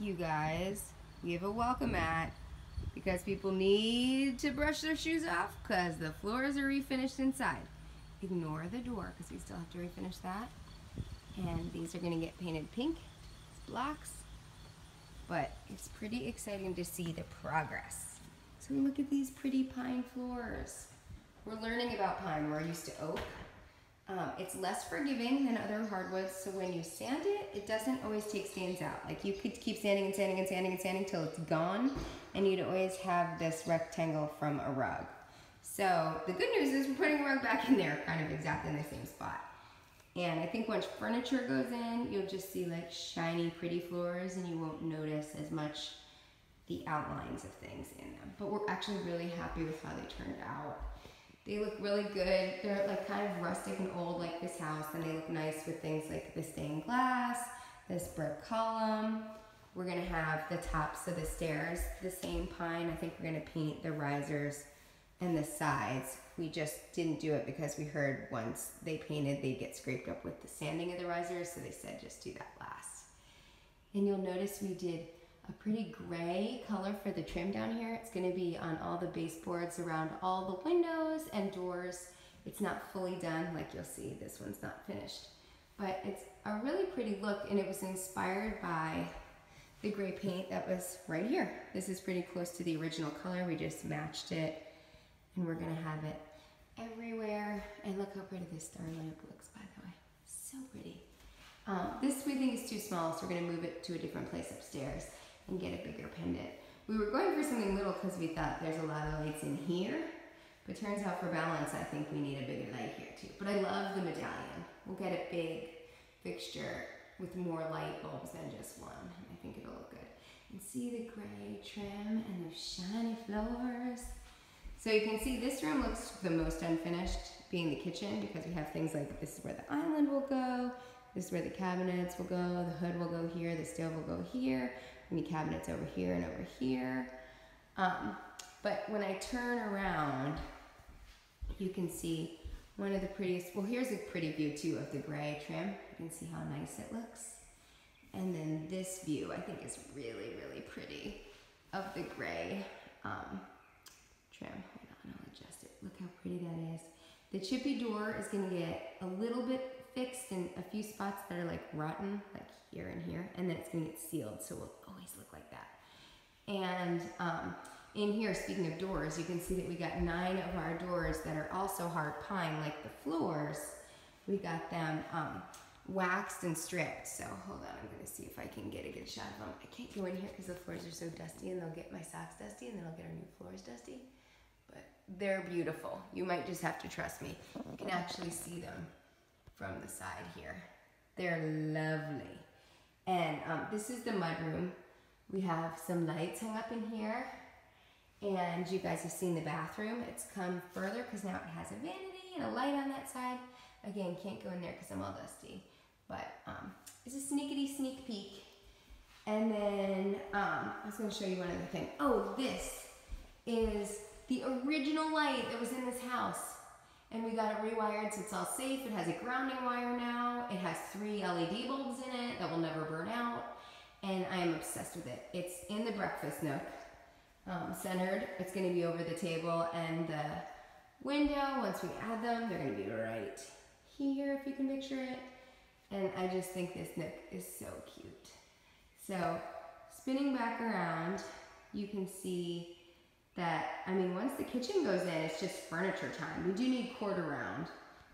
you guys, we have a welcome mat because people need to brush their shoes off because the floors are refinished inside. Ignore the door because we still have to refinish that. And these are gonna get painted pink, it's blocks. But it's pretty exciting to see the progress. So look at these pretty pine floors. We're learning about pine, we're used to oak. It's less forgiving than other hardwoods, so when you sand it, it doesn't always take stains out. Like you could keep sanding and sanding and sanding and sanding till it's gone, and you'd always have this rectangle from a rug. So the good news is we're putting a rug back in there, kind of exactly in the same spot. And I think once furniture goes in, you'll just see like shiny, pretty floors, and you won't notice as much the outlines of things in them. But we're actually really happy with how they turned out. They look really good. They're like kind of rustic and old like this house and they look nice with things like the stained glass, this brick column. We're gonna have the tops of the stairs, the same pine. I think we're gonna paint the risers and the sides. We just didn't do it because we heard once they painted, they'd get scraped up with the sanding of the risers. So they said, just do that last. And you'll notice we did a pretty gray color for the trim down here. It's gonna be on all the baseboards around all the windows and doors. It's not fully done, like you'll see, this one's not finished. But it's a really pretty look and it was inspired by the gray paint that was right here. This is pretty close to the original color. We just matched it and we're gonna have it everywhere. And look how pretty this star lamp looks, by the way. So pretty. Um, this we think is too small, so we're gonna move it to a different place upstairs and get a bigger pendant. We were going for something little because we thought there's a lot of lights in here, but turns out for balance, I think we need a bigger light here too. But I love the medallion. We'll get a big fixture with more light bulbs than just one. I think it'll look good. And see the gray trim and the shiny floors. So you can see this room looks the most unfinished, being the kitchen, because we have things like this is where the island will go, this is where the cabinets will go, the hood will go here, the stove will go here, any cabinets over here and over here. Um, but when I turn around, you can see one of the prettiest, well here's a pretty view too of the gray trim. You can see how nice it looks. And then this view I think is really, really pretty of the gray um, trim. Hold on, I'll adjust it. Look how pretty that is. The chippy door is gonna get a little bit fixed in a few spots that are like rotten, like here and here, and then it's gonna get sealed, so it will always look like that. And um, in here, speaking of doors, you can see that we got nine of our doors that are also heart pine, like the floors. We got them um, waxed and stripped. So hold on, I'm gonna see if I can get a good shot of them. I can't go in here because the floors are so dusty and they'll get my socks dusty and then I'll get our new floors dusty. But they're beautiful. You might just have to trust me. You can actually see them from the side here. They're lovely. And um, this is the mudroom. We have some lights hung up in here. And you guys have seen the bathroom. It's come further because now it has a vanity and a light on that side. Again, can't go in there because I'm all dusty. But um, it's a sneakity sneak peek. And then um, I was going to show you one other thing. Oh, this is the original light that was in this house and we got it rewired so it's all safe. It has a grounding wire now. It has three LED bulbs in it that will never burn out. And I am obsessed with it. It's in the breakfast nook, um, centered. It's gonna be over the table and the window, once we add them, they're gonna be right here if you can picture it. And I just think this nook is so cute. So spinning back around, you can see that, I mean, once the kitchen goes in, it's just furniture time. We do need quarter round.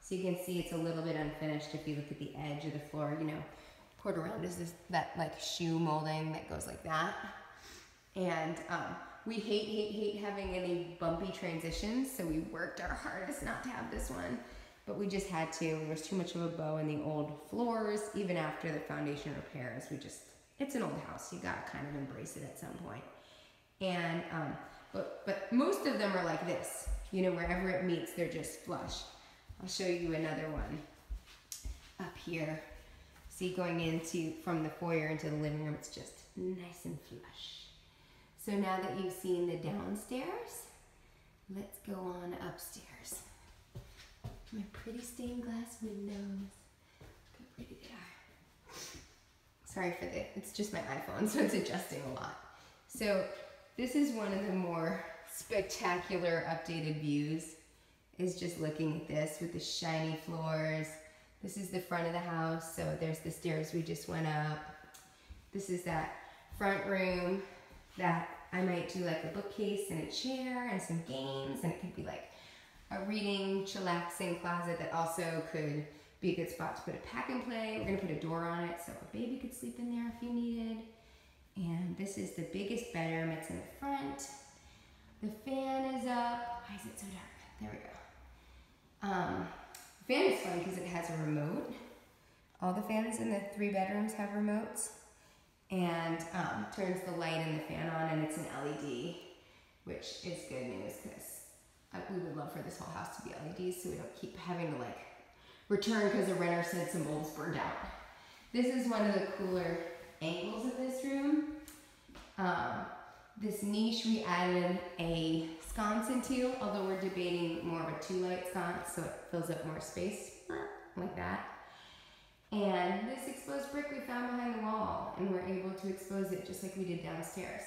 So you can see it's a little bit unfinished if you look at the edge of the floor, you know, quarter round is this, that like shoe molding that goes like that. And um, we hate, hate, hate having any bumpy transitions, so we worked our hardest not to have this one, but we just had to. There was too much of a bow in the old floors, even after the foundation repairs. We just, it's an old house. You gotta kind of embrace it at some point. And um, but, but most of them are like this. You know, wherever it meets, they're just flush. I'll show you another one up here. See, going into, from the foyer into the living room, it's just nice and flush. So now that you've seen the downstairs, let's go on upstairs. My pretty stained glass windows. Look how pretty they are. Sorry for the, it's just my iPhone, so it's adjusting a lot. So this is one of the more spectacular updated views is just looking at this with the shiny floors. This is the front of the house, so there's the stairs we just went up. This is that front room that I might do like a bookcase and a chair and some games, and it could be like a reading, chillaxing closet that also could be a good spot to put a pack and play. We're gonna put a door on it so a baby could sleep in there if you needed. And this is the biggest bedroom, it's in the front. The fan is up. Why is it so dark? There we go. Um, the fan is fun because it has a remote. All the fans in the three bedrooms have remotes and um, turns the light and the fan on and it's an LED, which is good news because we would love for this whole house to be LEDs so we don't keep having to like return because the renter said some bulbs burned out. This is one of the cooler angles of this room. Um, this niche we added a sconce into, although we're debating more of a two light sconce so it fills up more space, like that. And this exposed brick we found behind the wall and we're able to expose it just like we did downstairs.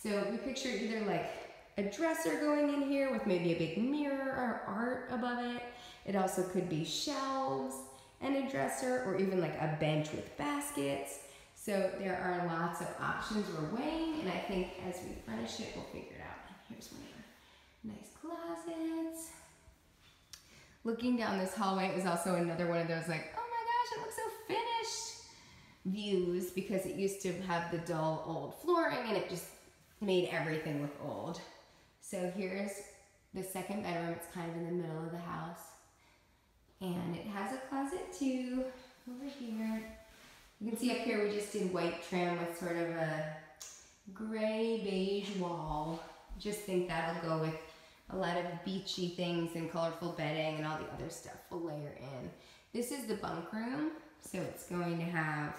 So we picture either like a dresser going in here with maybe a big mirror or art above it. It also could be shelves and a dresser or even like a bench with baskets. So there are lots of options we're weighing and I think as we furnish it, we'll figure it out. Here's one of the nice closets. Looking down this hallway is also another one of those like, oh my gosh, it looks so finished views because it used to have the dull old flooring and it just made everything look old. So here's the second bedroom. It's kind of in the middle of the house. And it has a closet too over here. You can see up here we just did white trim with sort of a gray beige wall. Just think that'll go with a lot of beachy things and colorful bedding and all the other stuff we'll layer in. This is the bunk room. So it's going to have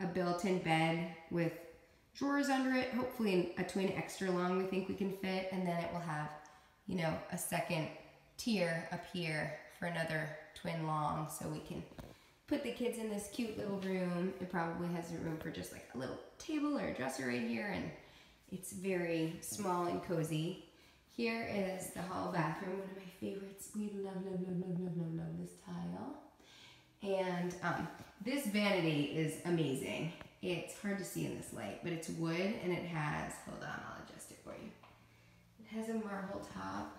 a built-in bed with drawers under it, hopefully a twin extra long we think we can fit, and then it will have, you know, a second tier up here for another twin long so we can put the kids in this cute little room. It probably has a room for just like a little table or a dresser right here and it's very small and cozy. Here is the hall bathroom, one of my favorites. We love, love, love, love, love, love, love this tile. And um, this vanity is amazing. It's hard to see in this light, but it's wood and it has, hold on, I'll adjust it for you. It has a marble top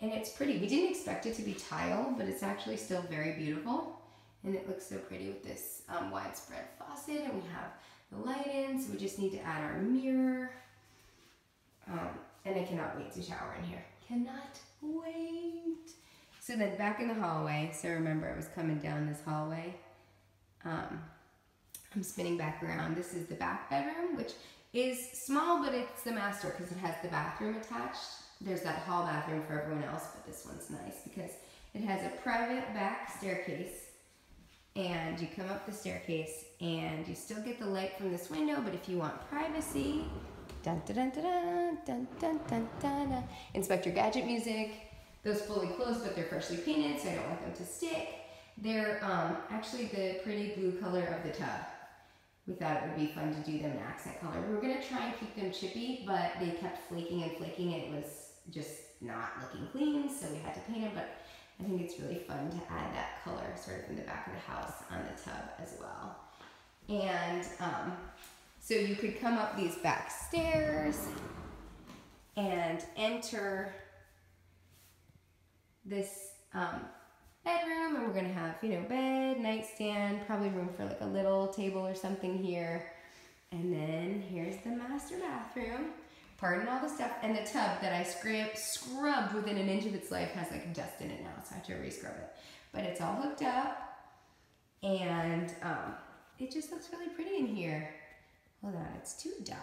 and it's pretty. We didn't expect it to be tile, but it's actually still very beautiful. And it looks so pretty with this um, widespread faucet and we have the light in, so we just need to add our mirror. Um, and I cannot wait to shower in here. Cannot wait. So then back in the hallway, so remember I was coming down this hallway. Um, I'm spinning back around. This is the back bedroom, which is small, but it's the master because it has the bathroom attached. There's that hall bathroom for everyone else, but this one's nice because it has a private back staircase and you come up the staircase and you still get the light from this window, but if you want privacy, dun dun dun dun dun dun dun dun, dun. Inspector Gadget music. Those fully closed, but they're freshly painted, so I don't want them to stick. They're um, actually the pretty blue color of the tub. We thought it would be fun to do them in accent color. We were gonna try and keep them chippy, but they kept flaking and flaking and it was just not looking clean, so we had to paint them, but I think it's really fun to add that color sort of in the back of the house on the tub as well. And um, so you could come up these back stairs and enter this um, bedroom and we're gonna have, you know, bed, nightstand, probably room for like a little table or something here. And then here's the master bathroom pardon all the stuff, and the tub that I scrub, scrubbed within an inch of its life has like dust in it now, so I have to re-scrub it. But it's all hooked up, and um, it just looks really pretty in here. Hold on, it's too dark.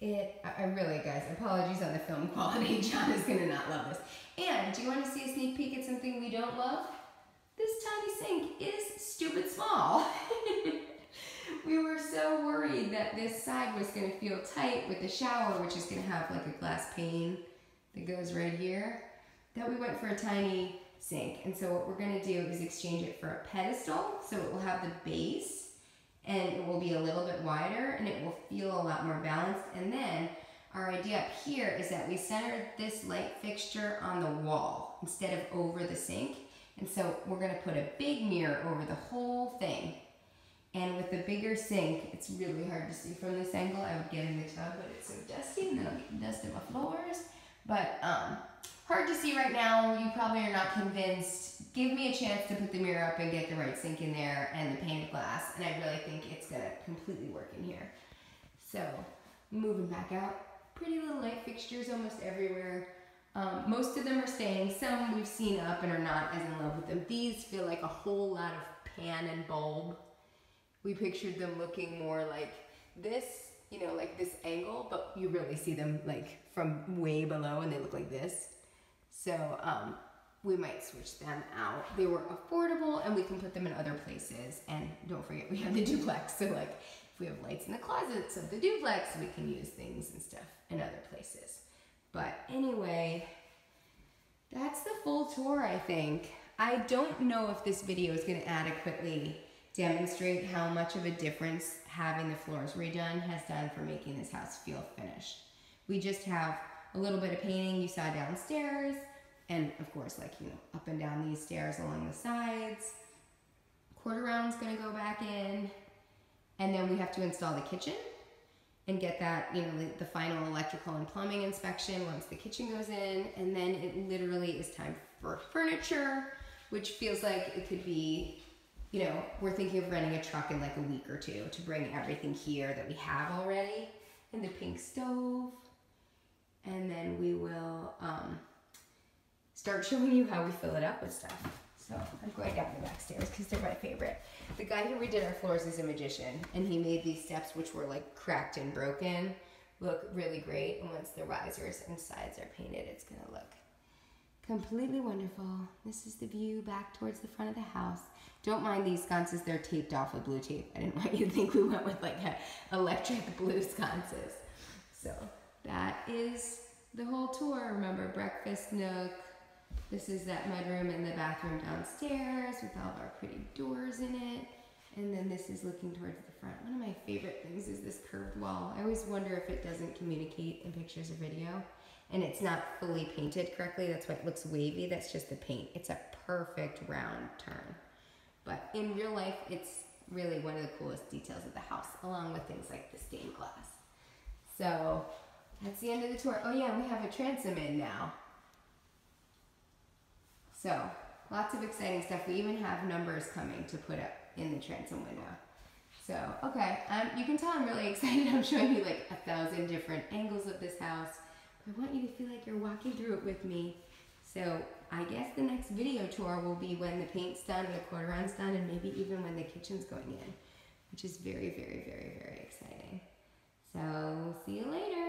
It, I, I really, guys, apologies on the film quality. John is gonna not love this. And do you wanna see a sneak peek at something we don't love? This tiny sink is stupid small. we were so worried that this side was going to feel tight with the shower, which is going to have like a glass pane that goes right here, that we went for a tiny sink. And so what we're going to do is exchange it for a pedestal. So it will have the base and it will be a little bit wider and it will feel a lot more balanced. And then our idea up here is that we centered this light fixture on the wall instead of over the sink. And so we're gonna put a big mirror over the whole thing. And with the bigger sink, it's really hard to see from this angle. I would get in the tub, but it's so dusty and then I'll get dust in my floors. But um, hard to see right now. You probably are not convinced. Give me a chance to put the mirror up and get the right sink in there and the painted glass. And I really think it's gonna completely work in here. So moving back out, pretty little light fixtures almost everywhere. Um, most of them are staying. Some we've seen up and are not as in love with them. These feel like a whole lot of pan and bulb. We pictured them looking more like this, you know, like this angle, but you really see them like from way below and they look like this. So um, we might switch them out. They were affordable and we can put them in other places. And don't forget, we have the duplex. So like if we have lights in the closets of the duplex, we can use things and stuff in other places. But anyway, that's the full tour, I think. I don't know if this video is going to adequately demonstrate how much of a difference having the floors redone has done for making this house feel finished. We just have a little bit of painting you saw downstairs, and of course, like, you know, up and down these stairs along the sides. Quarter round's gonna go back in, and then we have to install the kitchen and get that, you know, the, the, final electrical and plumbing inspection once the kitchen goes in. And then it literally is time for furniture, which feels like it could be, you know, we're thinking of renting a truck in like a week or two to bring everything here that we have already. And the pink stove. And then we will um, start showing you how we fill it up with stuff. So I'm going down the back stairs because they're my favorite. The guy who redid our floors is a magician, and he made these steps, which were like cracked and broken, look really great. And once the risers and sides are painted, it's gonna look completely wonderful. This is the view back towards the front of the house. Don't mind these sconces, they're taped off with blue tape. I didn't want you to think we went with like a electric blue sconces. So that is the whole tour. Remember, breakfast nook, this is that mudroom and the bathroom downstairs with all of our pretty doors in it. And then this is looking towards the front. One of my favorite things is this curved wall. I always wonder if it doesn't communicate in pictures or video. And it's not fully painted correctly. That's why it looks wavy. That's just the paint. It's a perfect round turn. But in real life, it's really one of the coolest details of the house, along with things like the stained glass. So that's the end of the tour. Oh yeah, we have a transom in now. So lots of exciting stuff. We even have numbers coming to put up in the transom window. So, okay, um, you can tell I'm really excited. I'm showing you like a thousand different angles of this house. I want you to feel like you're walking through it with me. So I guess the next video tour will be when the paint's done, and the round's done, and maybe even when the kitchen's going in, which is very, very, very, very exciting. So see you later.